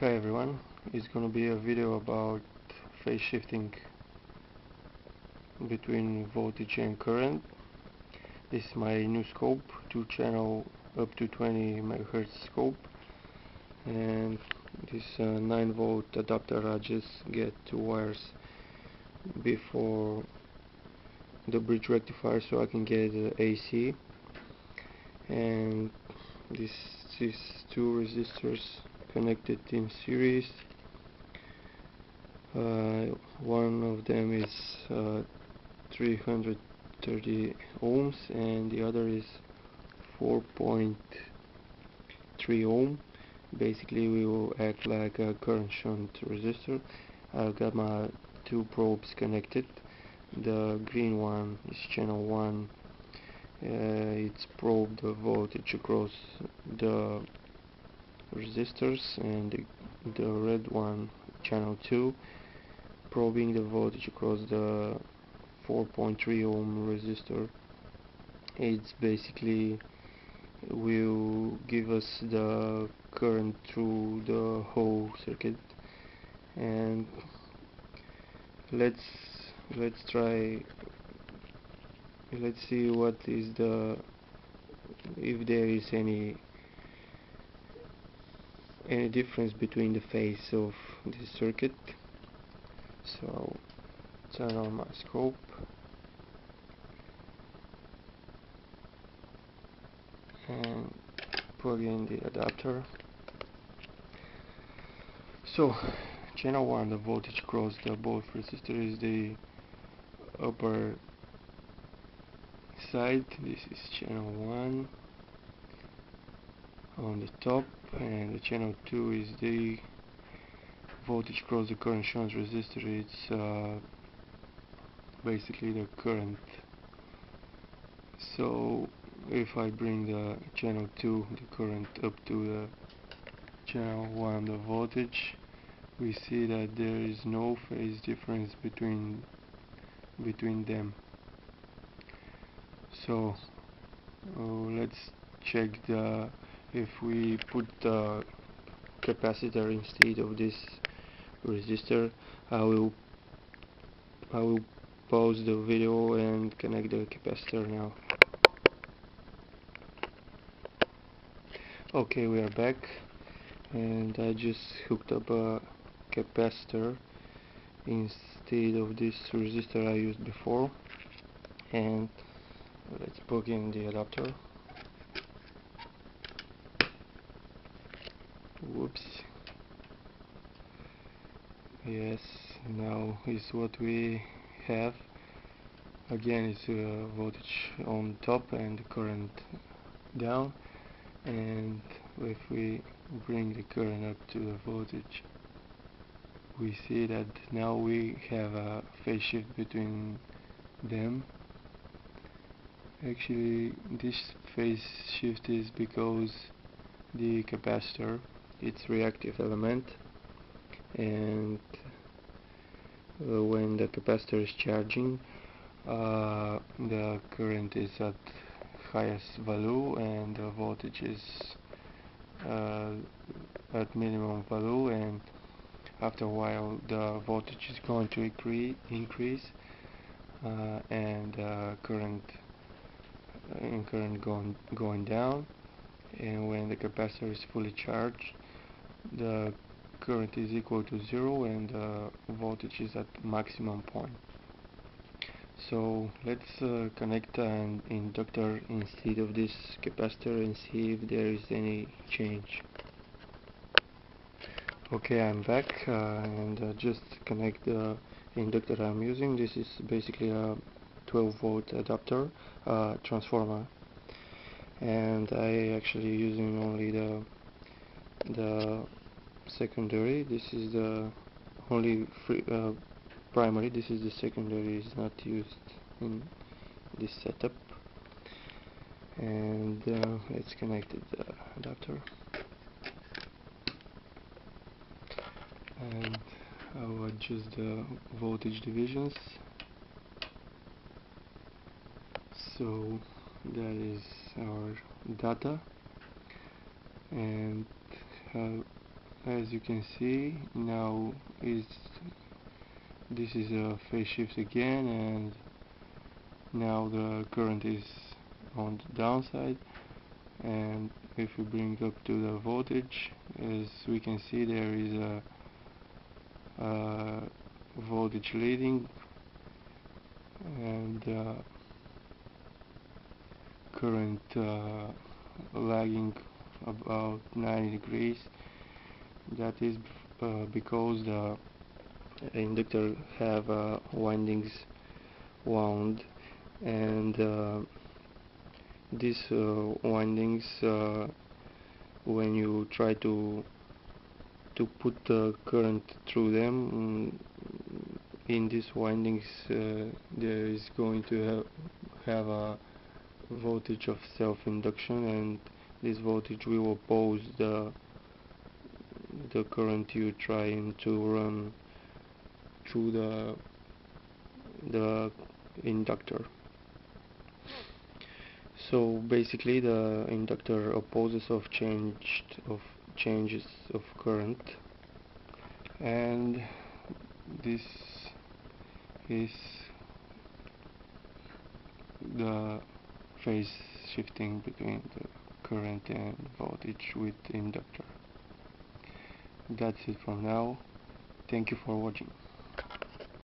Hi everyone, it's gonna be a video about phase shifting between voltage and current. This is my new scope, 2 channel up to 20 MHz scope. And this uh, 9 volt adapter I just get two wires before the bridge rectifier so I can get uh, AC and this is two resistors connected in series. Uh, one of them is uh, 330 ohms and the other is 4.3 ohm. Basically we will act like a current shunt resistor. I've got my two probes connected. The green one is channel 1 uh, it's probe the voltage across the resistors and the, the red one channel 2 probing the voltage across the 4.3 ohm resistor. It's basically will give us the current through the whole circuit. And let's let's try let's see what is the if there is any any difference between the phase of this circuit. So turn on my scope. And plug in the adapter. So channel 1 the voltage across the both resistor is the upper side. This is channel 1 on the top and the channel 2 is the voltage across the current shunt resistor it's uh, basically the current. So if I bring the channel 2 the current up to the channel 1 the voltage we see that there is no phase difference between between them. So uh, let's check the if we put the capacitor instead of this resistor I will I will pause the video and connect the capacitor now. Okay we are back and I just hooked up a capacitor instead of this resistor I used before and let's plug in the adapter whoops. Yes now is what we have. Again it's a voltage on top and current down. And if we bring the current up to the voltage we see that now we have a phase shift between them. Actually this phase shift is because the capacitor it's reactive element and uh, when the capacitor is charging uh, the current is at highest value and the voltage is uh, at minimum value and after a while the voltage is going to increase uh, and uh, current and current going going down. And when the capacitor is fully charged the current is equal to zero and the voltage is at maximum point. So let's uh, connect an inductor instead of this capacitor and see if there is any change. Okay I'm back uh, and uh, just connect the inductor I'm using. This is basically a 12 volt adapter uh, transformer. And I actually using only the the secondary this is the only free, uh, primary this is the secondary is not used in this setup. And uh, let's the adapter. And I will adjust the voltage divisions. So that is our data. And uh, as you can see now is this is a phase shift again and now the current is on the downside. And if we bring up to the voltage as we can see there is a, a voltage leading and uh, current uh, lagging about 90 degrees that is uh, because the inductor have uh, windings wound and uh, these uh, windings uh, when you try to to put the current through them mm, in these windings uh, there is going to have, have a voltage of self-induction and this voltage will oppose the the current you're trying to run through the the inductor. So basically the inductor opposes of changed of changes of current. And this is the phase shifting between the current and voltage with inductor that's it for now. Thank you for watching